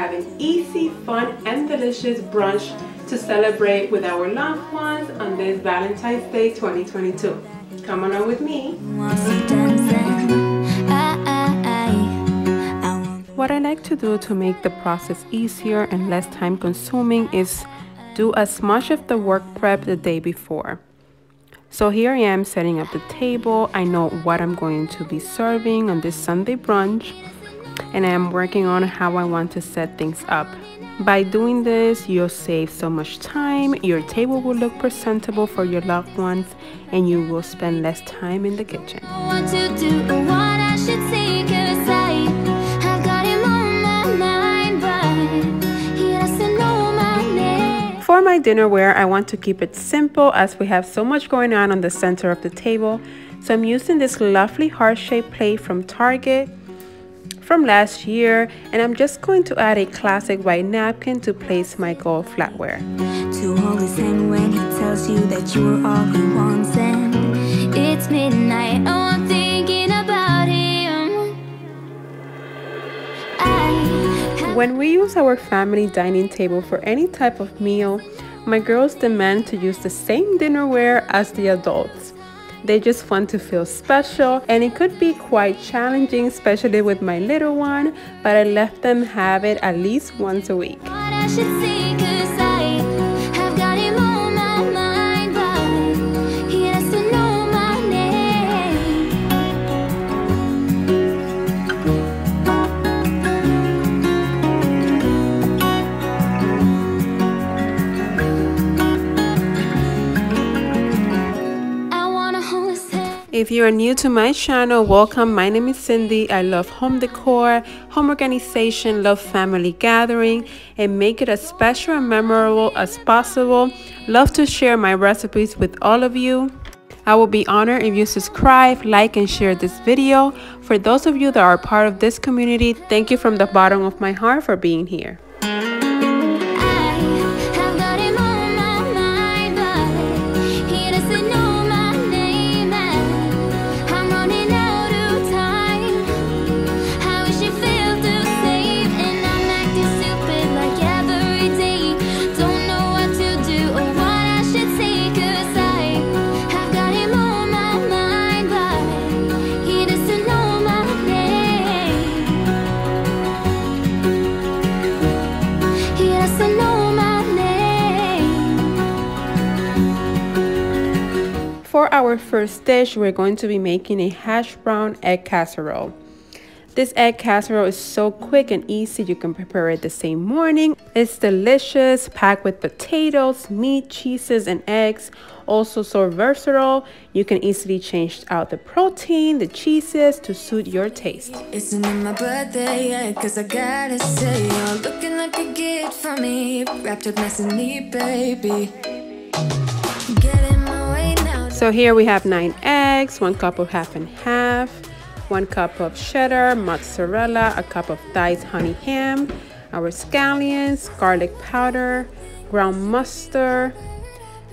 have an easy, fun, and delicious brunch to celebrate with our loved ones on this Valentine's Day 2022. Come on out with me. What I like to do to make the process easier and less time consuming is do as much of the work prep the day before. So here I am setting up the table. I know what I'm going to be serving on this Sunday brunch and I am working on how I want to set things up. By doing this, you'll save so much time, your table will look presentable for your loved ones, and you will spend less time in the kitchen. For my dinnerware, I want to keep it simple as we have so much going on on the center of the table. So I'm using this lovely heart-shaped plate from Target from last year and I'm just going to add a classic white napkin to place my gold flatware. To hold his hand when he tells you that you are all he wants and it's midnight oh I'm thinking about him when we use our family dining table for any type of meal, my girls demand to use the same dinnerware as the adults. They just want to feel special and it could be quite challenging, especially with my little one, but I let them have it at least once a week. If you are new to my channel, welcome. My name is Cindy. I love home decor, home organization, love family gathering, and make it as special and memorable as possible. Love to share my recipes with all of you. I will be honored if you subscribe, like, and share this video. For those of you that are part of this community, thank you from the bottom of my heart for being here. For our first dish, we're going to be making a hash brown egg casserole. This egg casserole is so quick and easy, you can prepare it the same morning. It's delicious, packed with potatoes, meat, cheeses, and eggs. Also so versatile, you can easily change out the protein, the cheeses to suit your taste. It's my birthday yet, cause I gotta say, you're looking like a gift for me, wrapped up nice and neat, baby. So here we have nine eggs, one cup of half and half, one cup of cheddar, mozzarella, a cup of diced honey ham, our scallions, garlic powder, ground mustard,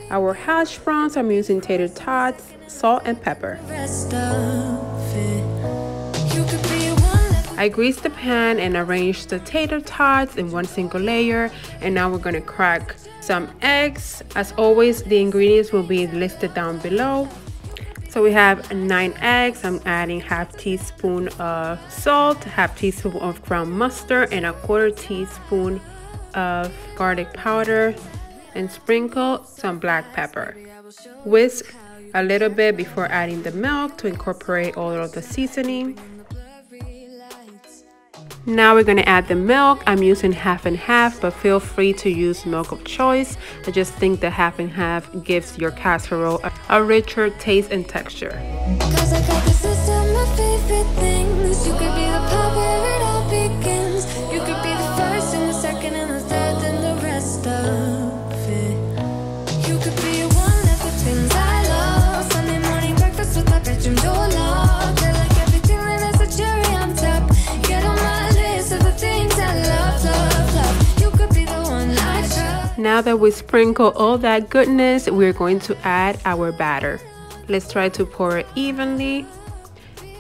our hash browns, I'm using tater tots, salt and pepper. I greased the pan and arranged the tater tots in one single layer and now we're gonna crack some eggs. As always, the ingredients will be listed down below. So we have nine eggs. I'm adding half teaspoon of salt, half teaspoon of ground mustard, and a quarter teaspoon of garlic powder and sprinkle some black pepper. Whisk a little bit before adding the milk to incorporate all of the seasoning. Now we're going to add the milk. I'm using half and half, but feel free to use milk of choice. I just think the half and half gives your casserole a, a richer taste and texture. Now that we sprinkle all that goodness, we're going to add our batter. Let's try to pour it evenly.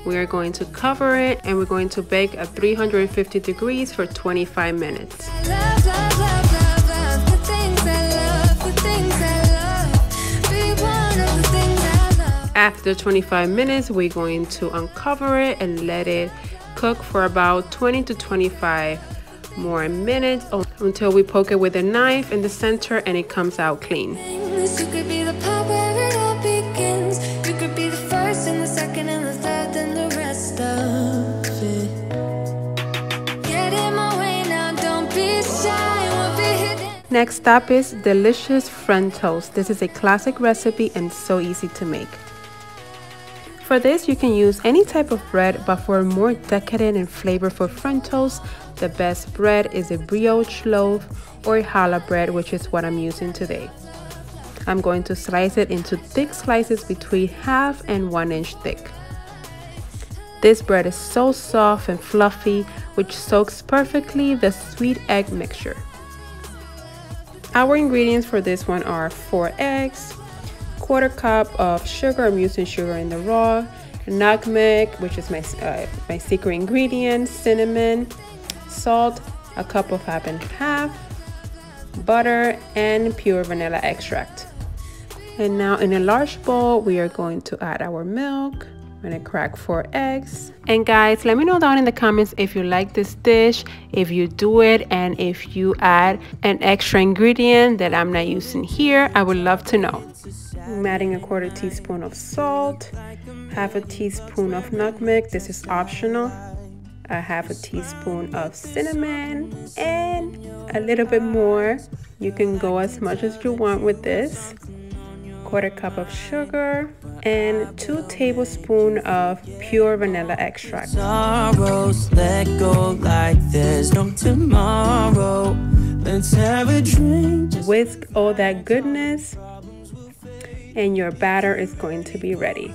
We are going to cover it and we're going to bake at 350 degrees for 25 minutes. After 25 minutes, we're going to uncover it and let it cook for about 20 to 25 more minutes until we poke it with a knife in the center and it comes out clean. Next up is delicious French toast. This is a classic recipe and so easy to make. For this, you can use any type of bread, but for a more decadent and flavorful French toast, the best bread is a brioche loaf or challah bread, which is what I'm using today. I'm going to slice it into thick slices between half and one inch thick. This bread is so soft and fluffy, which soaks perfectly the sweet egg mixture. Our ingredients for this one are 4 eggs, quarter cup of sugar. I'm using sugar in the raw. Nutmeg, which is my, uh, my secret ingredient. Cinnamon, salt, a cup of half and half, butter, and pure vanilla extract. And now in a large bowl, we are going to add our milk. I'm gonna crack four eggs. And guys, let me know down in the comments if you like this dish, if you do it, and if you add an extra ingredient that I'm not using here. I would love to know. I'm adding a quarter teaspoon of salt, half a teaspoon of nutmeg. This is optional. A half a teaspoon of cinnamon and a little bit more. You can go as much as you want with this. Quarter cup of sugar and two tablespoons of pure vanilla extract. Sorrows, let go like there's no tomorrow. Let's have a drink. Whisk all that goodness and your batter is going to be ready.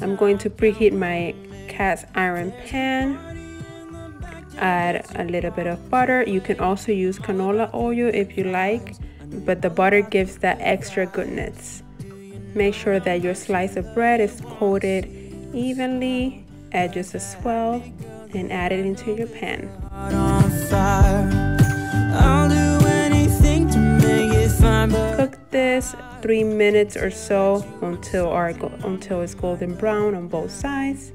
I'm going to preheat my cast iron pan. Add a little bit of butter. You can also use canola oil if you like, but the butter gives that extra goodness. Make sure that your slice of bread is coated evenly, edges as well, and add it into your pan. Cook this three minutes or so until our until it's golden brown on both sides.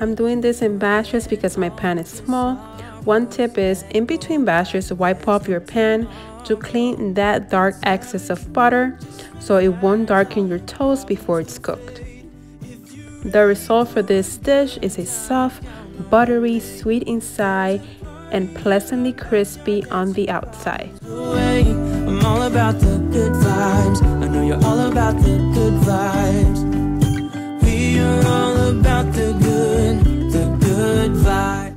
I'm doing this in batches because my pan is small. One tip is in between batches, wipe off your pan to clean that dark excess of butter so it won't darken your toast before it's cooked. The result for this dish is a soft, buttery, sweet inside and pleasantly crispy on the outside all about the good vibes. I know you're all about the good vibes.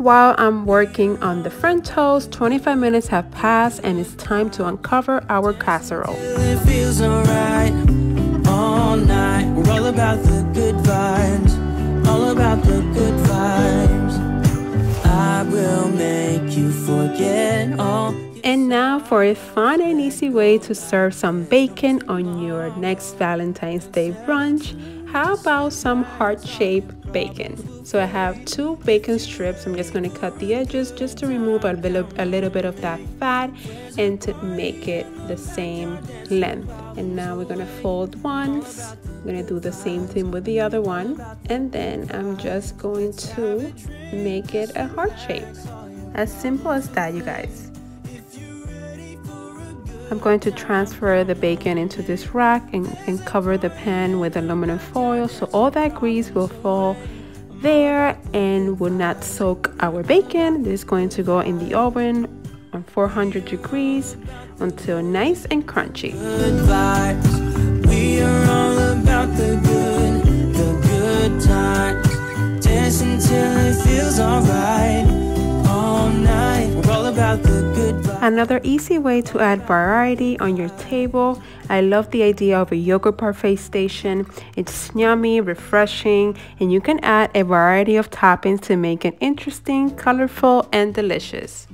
While I'm working on the French toast, 25 minutes have passed and it's time to uncover our casserole. It feels alright all night. We're all about the good vibes, all about the good vibes. I will make you forget all and now for a fun and easy way to serve some bacon on your next Valentine's Day brunch, how about some heart-shaped bacon? So I have two bacon strips. I'm just to cut the edges just to remove a little, a little bit of that fat and to make it the same length. And now we're to fold once. I'm to do the same thing with the other one. And then I'm just going to make it a heart shape. As simple as that, you guys. I'm going to transfer the bacon into this rack and, and cover the pan with aluminum foil so all that grease will fall there and will not soak our bacon. This is going to go in the oven on 400 degrees until nice and crunchy. We are all about the good, the good times. Dance until it feels alright. All night, Another easy way to add variety on your table. I love the idea of a yogurt parfait station. It's yummy, refreshing, and you can add a variety of toppings to make it interesting, colorful, and delicious.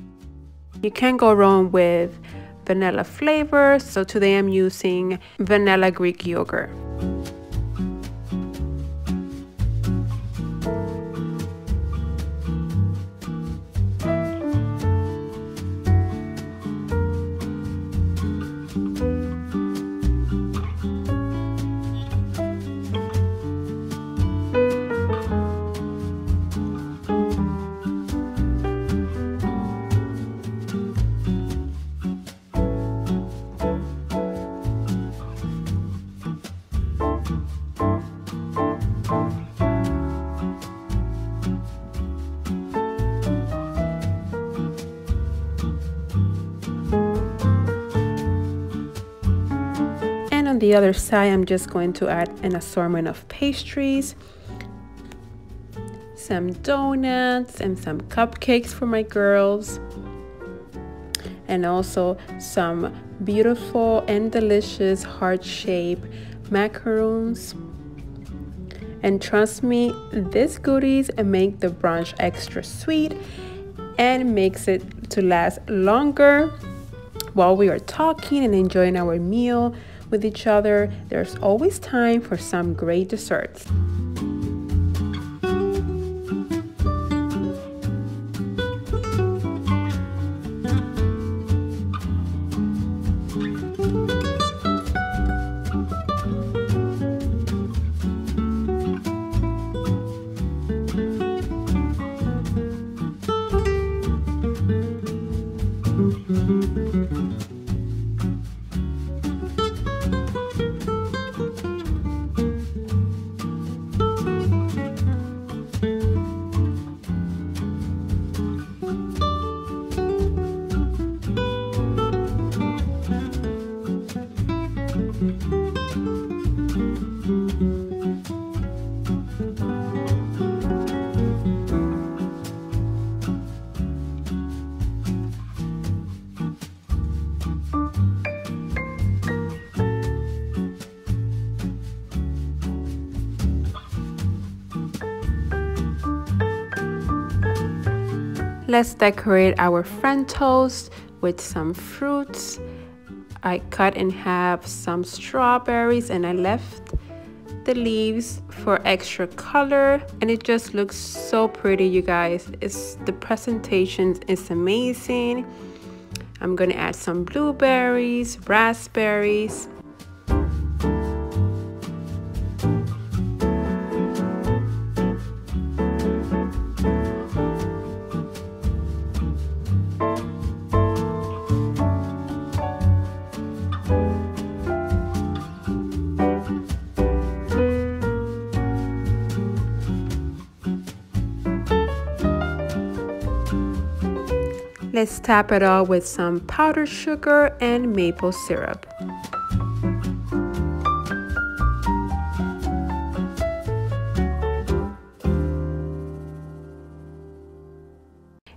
You can't go wrong with vanilla flavor, so today I'm using vanilla Greek yogurt. On the other side, I'm just going to add an assortment of pastries, some donuts, and some cupcakes for my girls, and also some beautiful and delicious heart-shaped macaroons. And trust me, these goodies make the brunch extra sweet and makes it to last longer while we are talking and enjoying our meal with each other. There's always time for some great desserts. Let's decorate our French toast with some fruits. I cut in half some strawberries and I left the leaves for extra color. And it just looks so pretty you guys. It's the presentation is amazing. I'm gonna add some blueberries raspberries Let's top it all with some powdered sugar and maple syrup.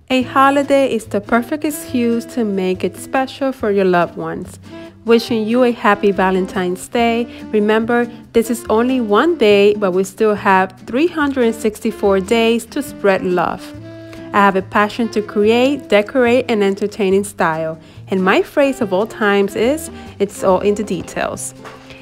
A holiday is the perfect excuse to make it special for your loved ones. Wishing you a happy Valentine's Day. Remember, this is only one day, but we still have 364 days to spread love. I have a passion to create, decorate, and entertain in style. And my phrase of all times is, it's all in the details.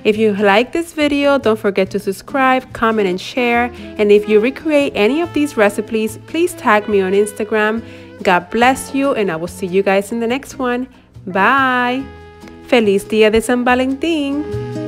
If you like this video, don't forget to subscribe, comment, and share. And if you recreate any of these recipes, please tag me on Instagram. God bless you, and I will see you guys in the next one. Bye. Feliz Dia de San Valentín.